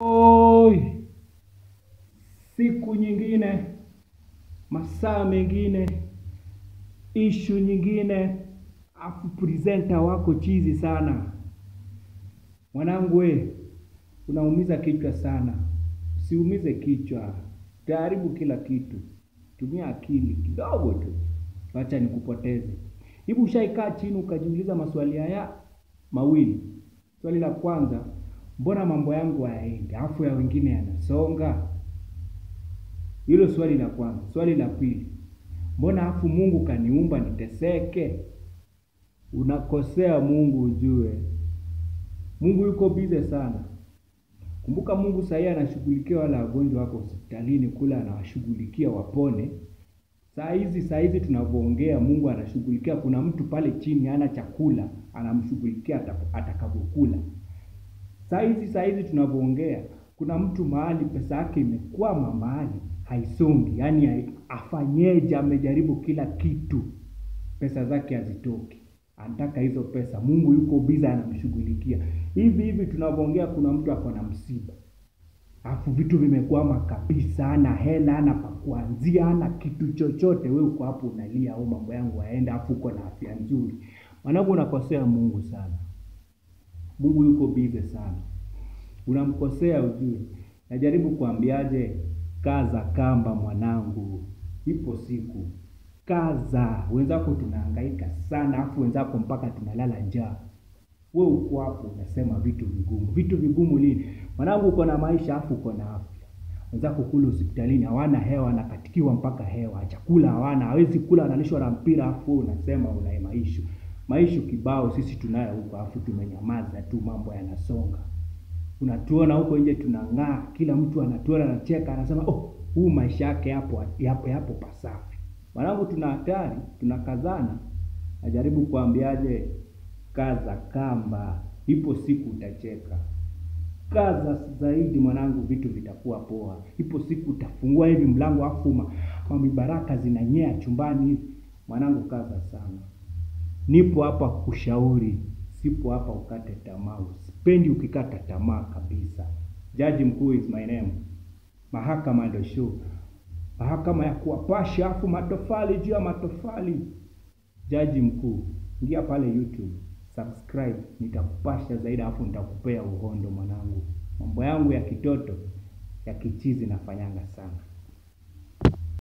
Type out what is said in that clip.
Oi, siku nyingine, masaa mengine, ishu nyingine, afu presenta wako chizi sana. Mwanangu we, unaumiza kichwa sana. Usiumize kichwa, utaharibu kila kitu. Tumia akili, kidogo tu. Wacha nikupoteze. Hivi ushaikaa chini ukajiuliza maswali haya mawili. Swali la kwanza, mbona mambo yangu hayaendi, alafu ya wengine yanasonga? Hilo swali la kwanza. Swali la pili, mbona afu Mungu kaniumba niteseke? Unakosea Mungu ujue. Mungu yuko bize sana. Kumbuka Mungu sahii anashughulikia wale wagonjwa wako hospitalini kule, anawashughulikia wapone. Saa hizi saa hizi tunavyoongea, Mungu anashughulikia. Kuna mtu pale chini ana chakula, anamshughulikia atakavyokula. Saa hizi saa hizi tunavyoongea, kuna mtu mahali pesa yake imekwama mahali haisongi, yaani afanyeje? Amejaribu kila kitu, pesa zake hazitoki, anataka hizo pesa. Mungu yuko biza, anamshughulikia. Hivi hivi tunavyoongea, kuna mtu ako na msiba, afu vitu vimekwama kabisa, ana hela, ana pa kuanzia, ana kitu chochote. We uko hapo unalia, au mambo yangu yaenda, afu uko na afya nzuri. Mwanangu, unakosea Mungu sana. Mungu yuko bize sana, unamkosea ujue. Najaribu kuambiaje? Kaza kamba mwanangu, ipo siku. Kaza, wenzako tunahangaika sana, afu wenzako mpaka tunalala njaa. We uko hapo unasema vitu vigumu. Vitu vigumu lini? Mwanangu, uko na maisha afu uko na afya. Wenzako kule hospitalini hawana hewa, anakatikiwa mpaka hewa, chakula hawana, hawezi kula, analishwa na mpira, afu unasema una maisha maisha kibao sisi tunayo huko, afu tumenyamaza tu, mambo yanasonga. Unatuona huko nje tunang'aa, kila mtu anatuona anacheka, anasema oh, huu maisha yake yapo yapo yapo pasafi. Mwanangu, tuna hatari, tunakazana. Najaribu kuambiaje? Kaza kamba, ipo siku utacheka. Kaza zaidi mwanangu, vitu vitakuwa poa. Ipo siku utafungua hivi mlango, afu mamibaraka zinanyea chumbani hivi. Mwanangu, kaza sana. Nipo hapa kushauri, sipo hapa ukate tamaa. Sipendi ukikata tamaa kabisa. Jaji mkuu is my name. Mahakama ndio show, mahakama ya kuwapasha, afu matofali juu ya matofali. Jaji mkuu, ingia pale YouTube, subscribe, nitakupasha zaidi, afu nitakupea uhondo mwanangu. Mambo yangu ya kitoto ya kichizi nafanyanga sana.